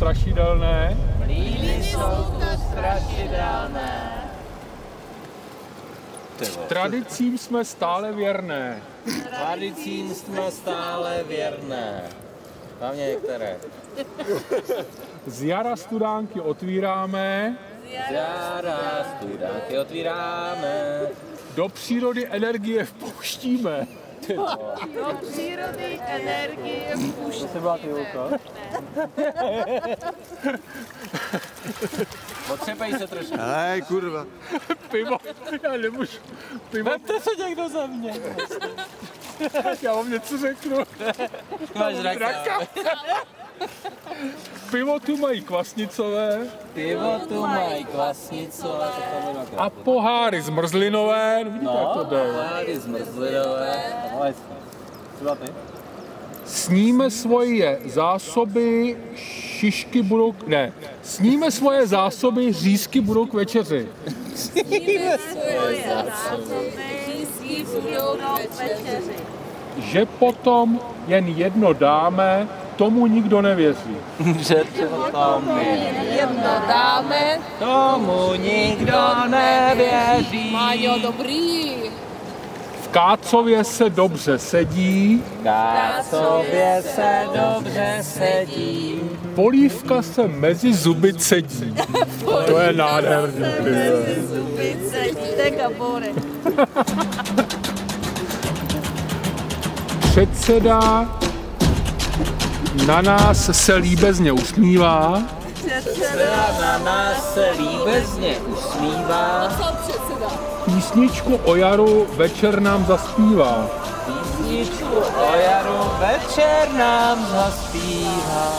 strašidelné. Líny jsou to strašidelné. Tradicím jsme stále věrné. Tradicím jsme stále věrné. Hlavně některé. Z jara studánky otvíráme, Z jara studánky otvíráme. do přírody energie vpouštíme. Do přírody energie vpuštíme. To byla ty se trošku. Hej, kurva. Pivo, já nemůžu. Pivo, Vemte se někdo za mě. já vám něco řeknu. Máš raka. Draka. Pivo tu mají kvasnicové Pivo tu mají kvasnicové. a poháry zmrzlinové. No, vidíte, jak to jde. Pády zmrzlinové. Třeba ty? Sníme svoje zásoby, šišky budou, ne, sníme svoje zásoby, řízky budou k večeři. Řízky budou k večeři. Že potom jen jedno dáme, tomu nikdo nevěří. Že to tam Jedno dáme. Tomu nikdo nevěří. Majo, dobrý. V Kácově se dobře sedí, Kácově se dobře sedí. polívka se mezi zuby cedí. To je nádherný. ty vole. Zubice, jdete kabore. Předseda na nás se líbezně usmívá, Která na nás se líbezně usmívá. Předseda. písničku o jaru večer nám zaspívá. Písničku o jaru večer nám zaspívá.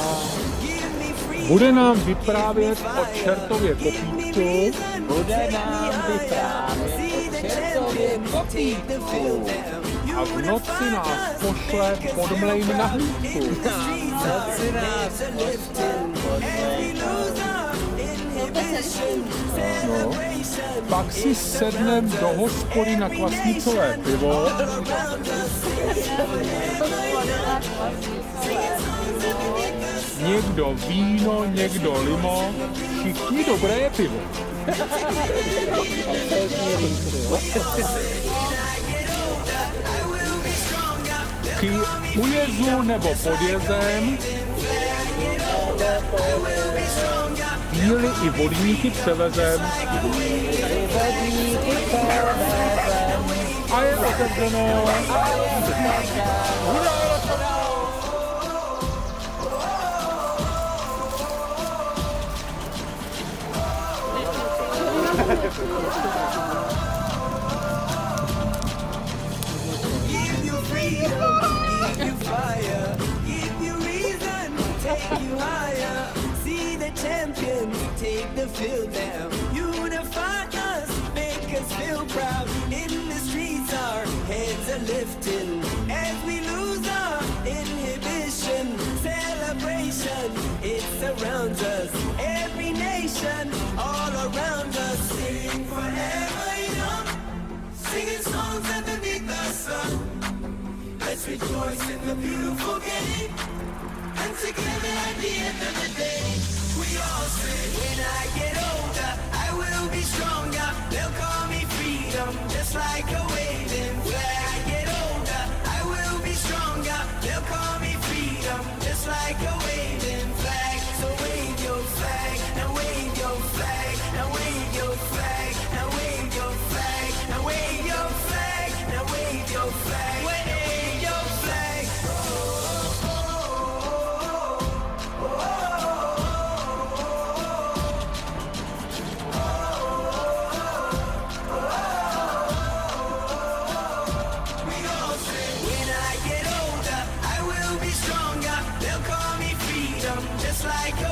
Bude nám vyprávět o čertově kopítku Bude nám vyprávět a v noci nás pošle pod mlejn na hlídku. Noci nás pustil pod No. Pak si sednem do hospody na kvasnicové pivo Někdo víno, někdo limo, všichni dobré pivo. Ujezu nebo pod jezem Díly i vodníky převezem a je otevřeno. Give champions take you higher. See the champion, take the field now. Unify us, make us feel proud. In the streets, our heads are lifting as we lose our inhibition. Celebration, it surrounds us. rejoice in the beautiful game. And together at the end of the day, we all say, when I get older, I will be stronger. They'll call me freedom, just like a wave. like a